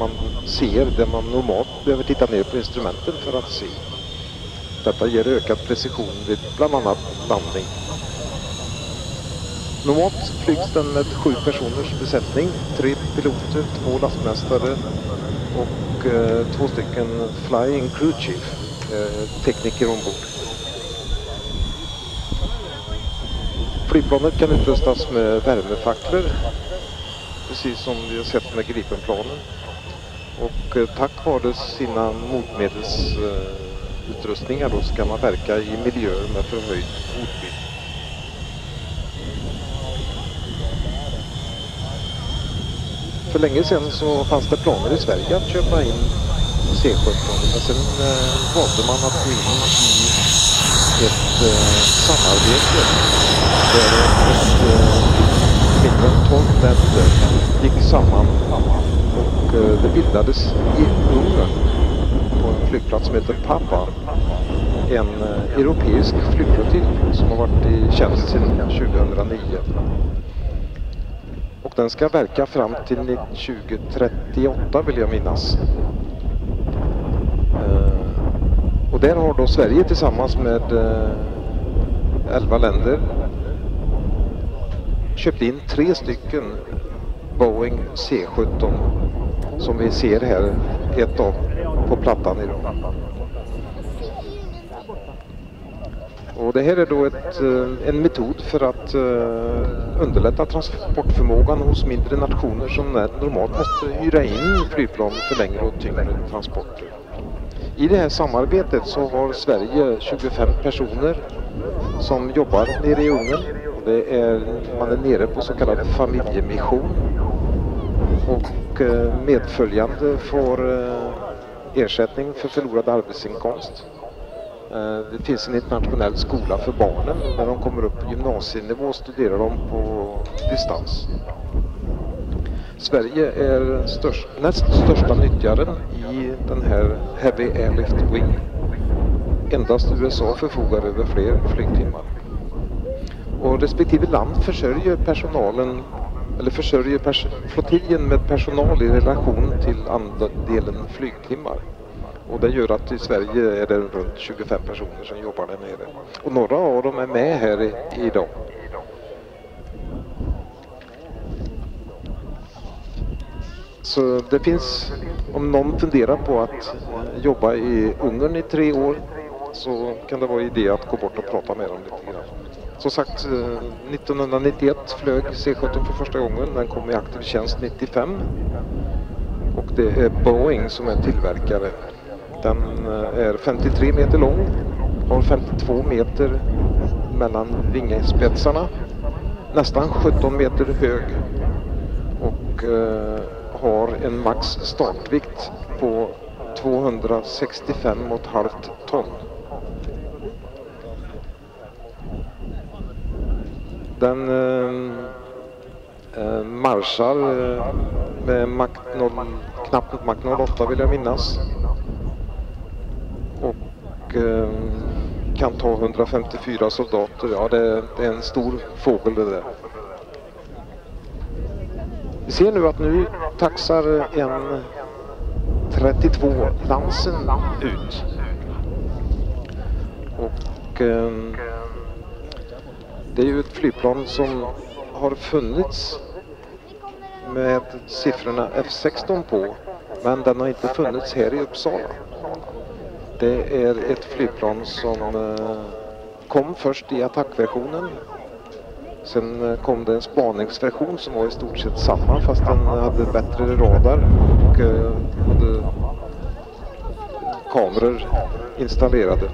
man ser det man normalt behöver titta ner på instrumenten för att se. Detta ger ökad precision vid bland annat landning. Normalt flygs den med sju personers besättning, tre piloter, två lastmästare och eh, två stycken flying crew chief, eh, tekniker ombord. Flygplanet kan utrustas med värmefacklor, precis som vi har sett med Gripenplanen. Och eh, tack vare sina motmedelsutrustningar då ska man verka i miljöer med förhöjd hotbild. För länge sedan så fanns det planer i Sverige att köpa in C-17 men sen eh, valde man att gå in i ett eh, samarbete där ett eh, mindre än 12 länder gick samman Eh, det bildades i Ungern på en flygplats som heter Papa en eh, europeisk flygflottilj som har varit i tjänst sedan 2009. Och den ska verka fram till 2038 vill jag minnas. Eh, och där har då Sverige tillsammans med 11 länder köpt in tre stycken Boeing C17 som vi ser här, ett av på plattan idag. Och det här är då ett, eh, en metod för att eh, underlätta transportförmågan hos mindre nationer som normalt måste hyra in flygplan för längre och tyngre transporter. I det här samarbetet så har Sverige 25 personer som jobbar nere i Ungern. Det är, man är nere på så kallad familjemission. Och eh, medföljande får eh, ersättning för förlorad arbetsinkomst. Eh, det finns en internationell skola för barnen. När de kommer upp på gymnasienivå studerar de på distans. Sverige är störst, näst största nyttjaren i den här Heavy Airlift Wing. Endast USA förfogar över fler flygtimmar. Och respektive land försörjer personalen eller försörjer pers flottiljen med personal i relation till andelen flygtimmar. Och det gör att i Sverige är det runt 25 personer som jobbar där nere. Och några av dem är med här i, idag. Så det finns, om någon funderar på att eh, jobba i Ungern i tre år så kan det vara idé att gå bort och prata med dem lite grann. Som sagt, eh, 1991 flög C-17 för första gången. Den kom i aktiv tjänst 95. Och det är Boeing som är tillverkare. Den eh, är 53 meter lång, har 52 meter mellan vingespetsarna, nästan 17 meter hög och eh, har en max startvikt på 265,5 ton. Den ehm, ehm, eh, marschar med Mach 0, knappt Mach 08 vill jag minnas och eh, kan ta 154 soldater. Ja, det, det, är en stor fågel det där. Vi ser nu att nu taxar en 32 Lansen ut. Och eh, det är ju ett flygplan som har funnits med siffrorna F16 på men den har inte funnits här i Uppsala. Det är ett flygplan som eh, kom först i attackversionen. Sen eh, kom det en spaningsversion som var i stort sett samma fast den hade bättre radar och eh, hade kameror installerade.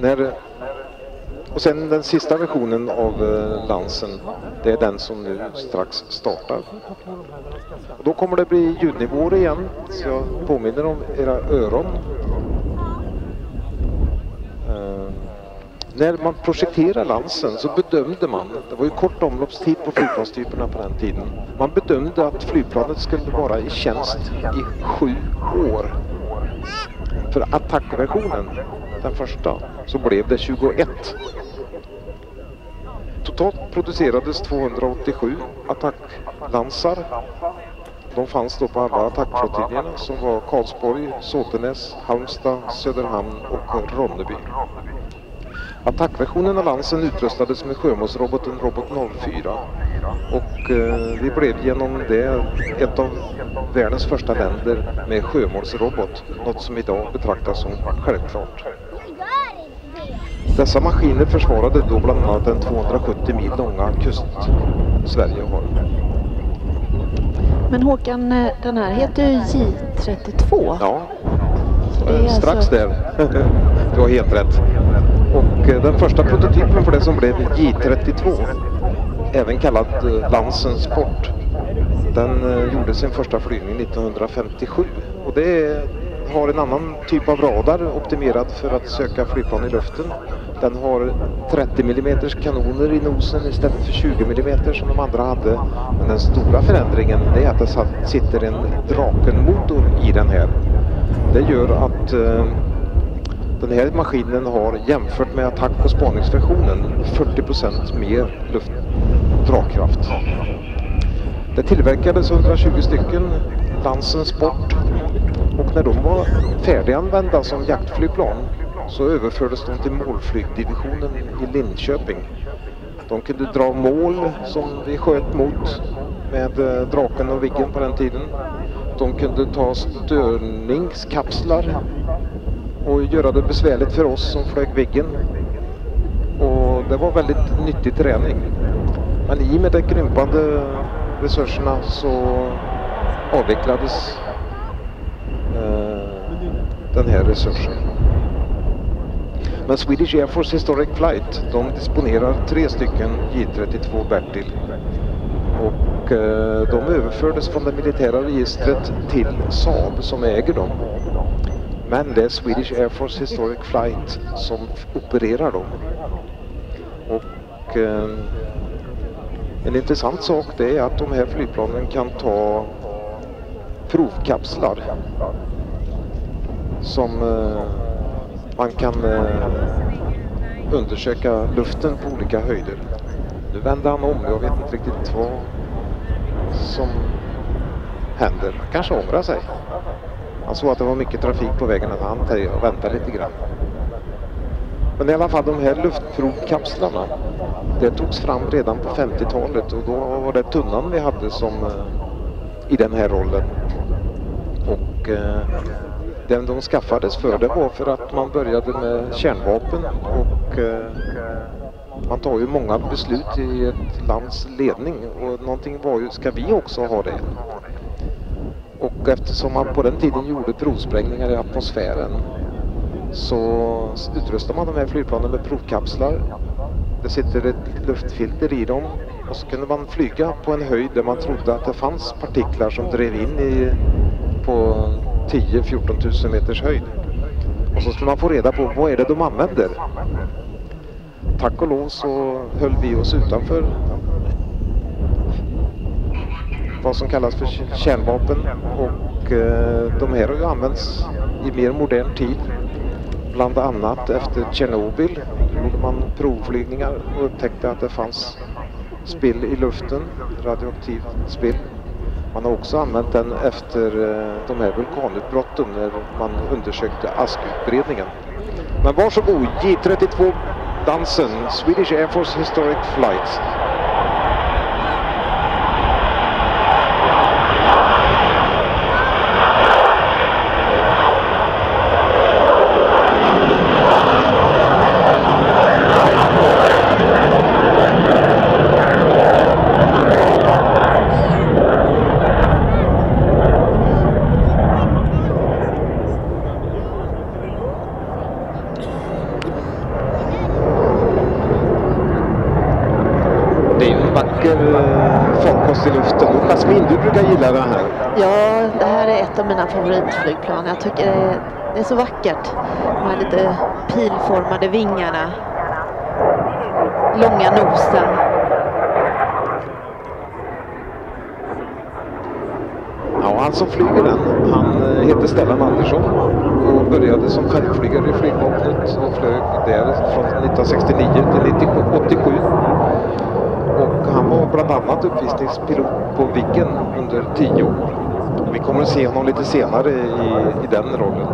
När och sen den sista versionen av eh, Lansen, det är den som nu strax startar. Och då kommer det bli ljudnivåer igen, så jag påminner om era öron. Eh, när man projekterade Lansen så bedömde man, det var ju kort omloppstid på flygplanstyperna på den tiden, man bedömde att flygplanet skulle vara i tjänst i sju år. För attackversionen, den första, så blev det 21. Totalt producerades 287 attacklansar De fanns då på alla attackflottiljerna som var Karlsborg, Såtenäs, Halmstad, Söderhamn och Ronneby. Attackversionen av Lansen utrustades med sjömålsroboten Robot 04 och eh, vi blev genom det ett av världens första länder med sjömålsrobot, något som idag betraktas som självklart. Dessa maskiner försvarade då bland annat den 270 mil långa kust Sverige har. Men Håkan, eh, den här heter ju J32. Ja, det är strax alltså- där. du har helt rätt. Och eh, den första prototypen för det som blev J32, även kallad eh, Lansen Sport, den eh, gjorde sin första flygning 1957. Och det har en annan typ av radar optimerad för att söka flygplan i luften. Den har 30 mm kanoner i nosen istället för 20 mm som de andra hade. Men den stora förändringen är att det sitter en Draken-motor i den här. Det gör att eh, den här maskinen har jämfört med attack och spaningsversionen 40% mer luft dragkraft. Det tillverkades 120 stycken Lansen Sport och när de var färdiganvända som jaktflygplan så överfördes de till målflygdivisionen i Linköping. De kunde dra mål som vi sköt mot med eh, Draken och Viggen på den tiden. De kunde ta störningskapslar och göra det besvärligt för oss som flög Viggen. Och det var väldigt nyttig träning. Men i och med de krympande resurserna så avvecklades eh, den här resursen. Men Swedish Air Force Historic Flight, de disponerar tre stycken J32 Bertil. Och eh, de överfördes från det militära registret till Saab som äger dem. Men det är Swedish Air Force Historic Flight som opererar dem. Och eh, en intressant sak det är att de här flygplanen kan ta provkapslar som eh, man kan eh, undersöka luften på olika höjder. Nu vänder han om, jag vet inte riktigt vad som händer. Han kanske ångrar sig. Han såg att det var mycket trafik på vägen att han väntade och lite grann. Men i alla fall de här luftprovkapslarna, det togs fram redan på 50-talet och då var det tunnan vi hade som eh, i den här rollen. Och eh, den de skaffades för det var för att man började med kärnvapen och eh, man tar ju många beslut i ett lands ledning och någonting var ju, ska vi också ha det? Och eftersom man på den tiden gjorde provsprängningar i atmosfären så utrustade man de här flygplanen med provkapslar. Det sitter ett luftfilter i dem och så kunde man flyga på en höjd där man trodde att det fanns partiklar som drev in i, på 10-14 000 meters höjd. Och så skulle man få reda på vad är det de använder. Tack och lov så höll vi oss utanför vad som kallas för kärnvapen och eh, de här har ju använts i mer modern tid. Bland annat efter Tjernobyl gjorde man provflygningar och upptäckte att det fanns spill i luften, radioaktivt spill. Man har också använt den efter eh, de här vulkanutbrotten när man undersökte askutbredningen. Men varsågod, J32 dansen, Swedish Air Force Historic Flights. Det är en vacker eh, farkost i luften. Jasmin, du brukar gilla den här. Ja, det här är ett av mina favoritflygplan. Jag tycker det är, det så vackert. De här lite pilformade vingarna. Långa nosen. Ja, han som flyger den, han eh, heter Stellan Andersson och började som fältflygare i flygvapnet och flög där från 1969 till 1987. Och han var bland annat uppvisningspilot på Viggen under tio år. Vi kommer att se honom lite senare i, i den rollen.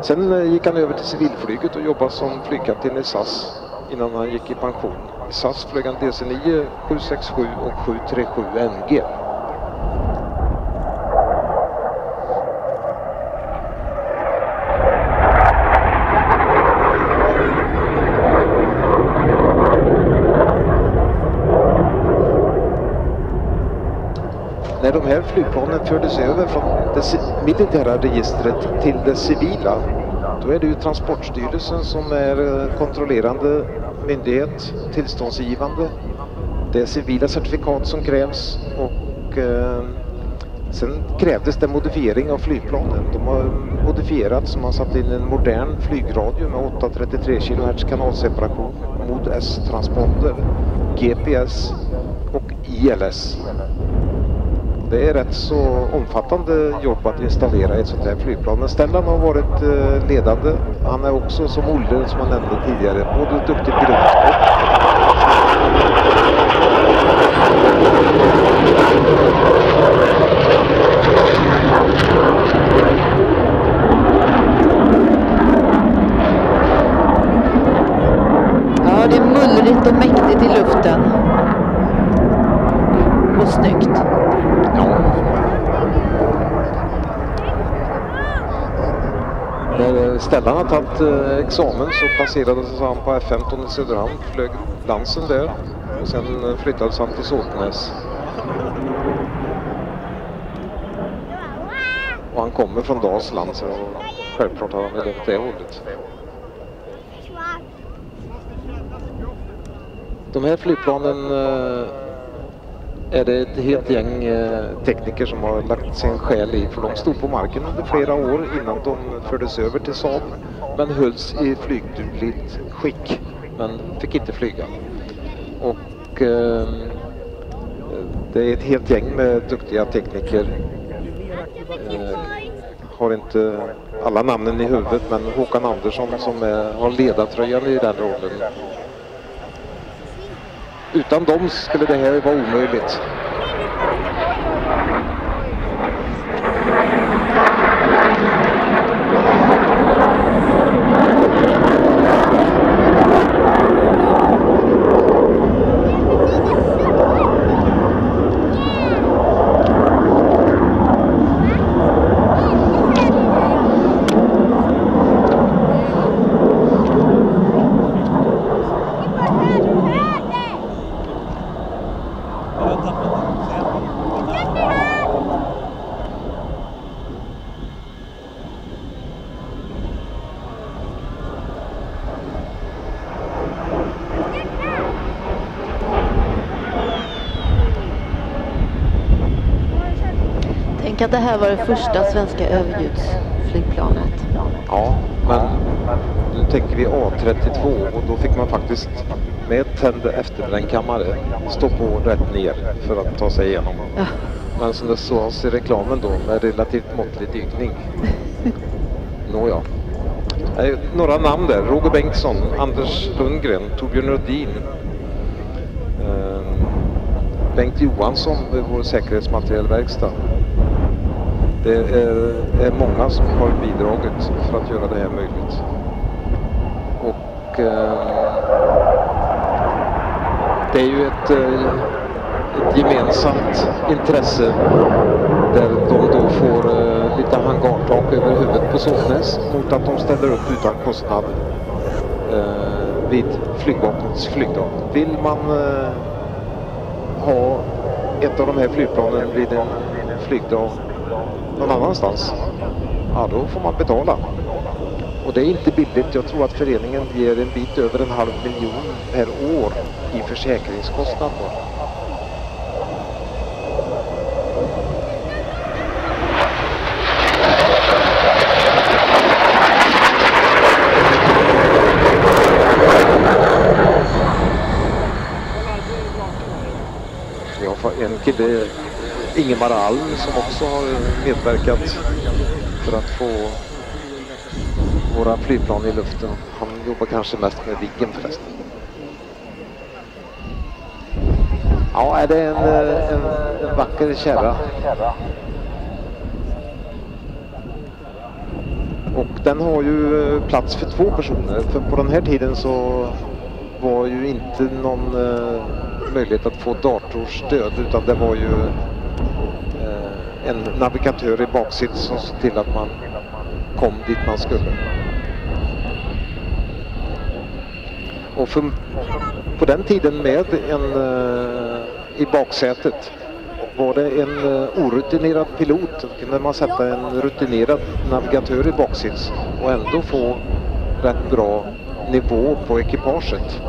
Sen eh, gick han över till civilflyget och jobbade som flygkapten i SAS innan han gick i pension. I SAS flög han DC-9, 767 och 737 NG. När flygplanen fördes över från det militära registret till det civila, då är det ju Transportstyrelsen som är eh, kontrollerande myndighet, tillståndsgivande. Det är civila certifikat som krävs och eh, sen krävdes det modifiering av flygplanen. De har modifierats så man satt in en modern flygradio med 833 kHz kanalseparation, mod S-transponder, GPS och ILS. Det är rätt så omfattande jobb att installera ett sånt här flygplan. Men Stellan har varit eh, ledande. Han är också som Olle som jag nämnde tidigare, både duktig pilot och Ja, det är mullrigt och mäktigt i luften. Och snyggt. Ja. När Stellan har tagit eh, examen så placerades han på F15 i Söderhamn, flög Lansen där och sen eh, flyttades han till Såtenäs. Och han kommer från Dalsland så självklart har han väl åt det hållet. De här flygplanen eh, är det ett helt gäng eh, tekniker som har lagt sin själ i för de stod på marken under flera år innan de fördes över till Saab men hölls i flygdugligt skick men fick inte flyga. Och eh, det är ett helt gäng med duktiga tekniker. Eh, har inte alla namnen i huvudet men Håkan Andersson som är, har ledartröjan i den rollen utan dem skulle det här vara omöjligt. Tänk att det här var det första svenska överljudsflygplanet. Ja, men nu tänker vi A32 och då fick man faktiskt med tänd efterbrännkammare stå på rätt ner för att ta sig igenom. Ja. Men som det sades i reklamen då med relativt måttlig dykning. Nåja. Några namn där. Roger Bengtsson, Anders Lundgren, Torbjörn Rödin. Eh, Bengt Johansson vid vår säkerhetsmaterielverkstad. Det är, är många som har bidragit för att göra det här möjligt. Och eh, det är ju ett, eh, ett gemensamt intresse där de då får eh, lite hangartak över huvudet på Såtenäs mot att de ställer upp utan kostnad eh, vid flygvapnets flygdag. Vill man eh, ha ett av de här flygplanen vid en flygdag någon annanstans, ja då får man betala. Och det är inte billigt. Jag tror att föreningen ger en bit över en halv miljon per år i försäkringskostnad. Jag får en kille, Ingemar Alm som också har medverkat för att få våra flygplan i luften. Han jobbar kanske mest med Viggen förresten. Ja, är det en, eh, en, en vacker kärra. Och den har ju eh, plats för två personer. För på den här tiden så var ju inte någon eh, möjlighet att få datorstöd utan det var ju en navigatör i baksits som såg till att man kom dit man skulle. Och för, på den tiden med en uh, i baksätet var det en uh, orutinerad pilot då kunde man sätta en rutinerad navigatör i baksits och ändå få rätt bra nivå på ekipaget.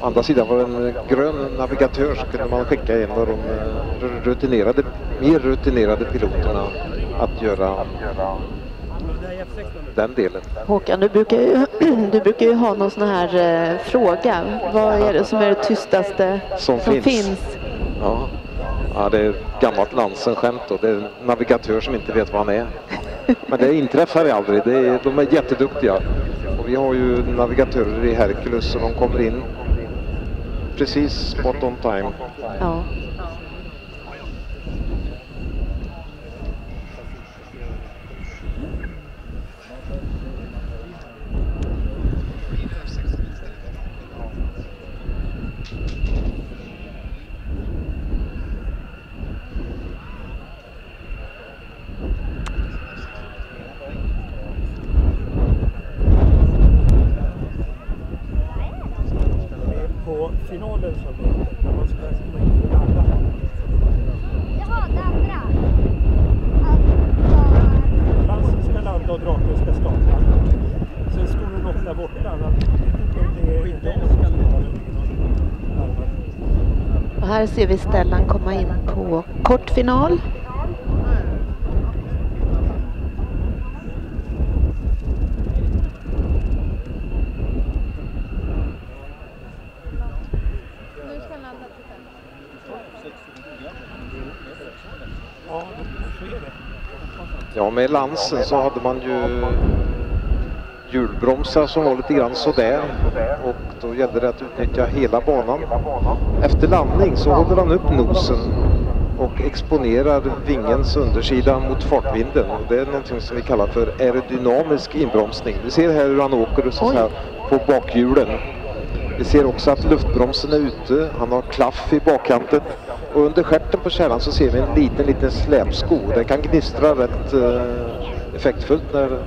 Andra sidan var det en grön navigatör så kunde man skicka en av de uh, rutinerade, mer rutinerade piloterna att göra den delen. Håkan, du brukar ju, du brukar ju ha någon sån här eh, fråga. Vad är det som är det tystaste som, som finns? finns? Ja. ja, det är ett gammalt Lansen-skämt då. Det är en navigatör som inte vet vad han är. Men det inträffar aldrig. Det är, de är jätteduktiga. Och vi har ju navigatörer i Hercules och de kommer in precis spot on time. Ja. Här ser vi Stellan komma in på kortfinal. Ja, med Lansen så hade man ju hjulbromsar som var lite grann sådär och då gällde det att utnyttja hela banan. Efter landning så håller han upp nosen och exponerar vingens undersida mot fartvinden. Och det är någonting som vi kallar för aerodynamisk inbromsning. Vi ser här hur han åker så här på bakhjulen. Vi ser också att luftbromsen är ute. Han har klaff i bakkanten. Och under stjärten på kärran så ser vi en liten, liten släpsko. Den kan gnistra rätt eh, effektfullt när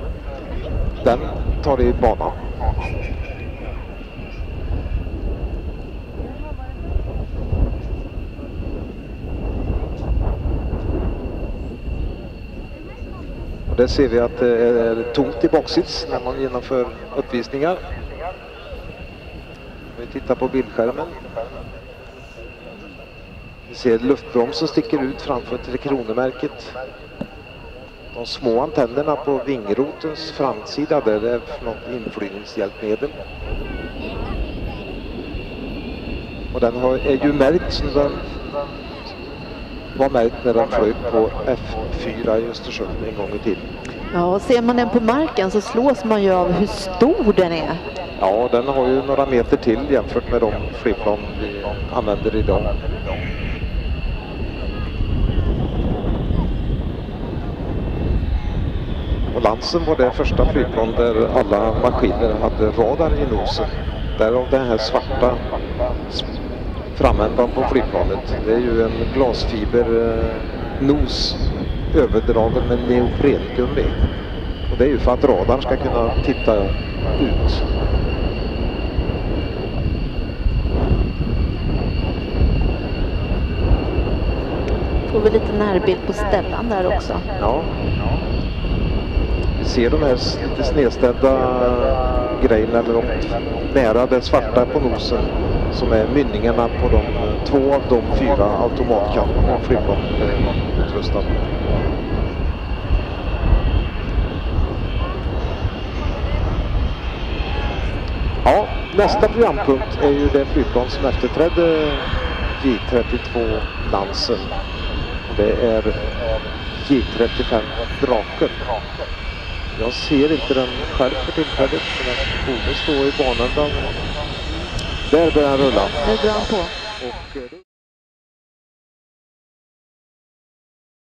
den tar i banan. Och där ser vi att det är tomt i Boxits när man genomför uppvisningar. Om Vi tittar på bildskärmen. Vi ser luftbromsen sticker ut framför Tre Kronor-märket. De små antennerna på vingrotens framsida där det är något inflygningshjälpmedel. Och den har, är ju märkt som den var märkt när den flög på F4 i Östersund en gång i tiden. Ja, och ser man den på marken så slås man ju av hur stor den är. Ja, den har ju några meter till jämfört med de flygplan vi använder idag. Lansen var det första flygplan där alla maskiner hade radar i nosen. Därav den här svarta framändan på flygplanet. Det är ju en glasfibernos överdragen med neoprengummi. Och det är ju för att radarn ska kunna titta ut. Får vi lite närbild på Stellan där också. Ja. Vi ser de här lite snedställda grejerna eller de nära det svarta på nosen som är mynningarna på de eh, två av de fyra automatkanonerna flygplanet. Ja, nästa programpunkt är ju det flygplan som efterträdde J32 Lansen. Det är J35 Draken. Jag ser inte den själv för tillfället, men den borde stå i banan. Där börjar den rulla. Nu drar han på. Eh,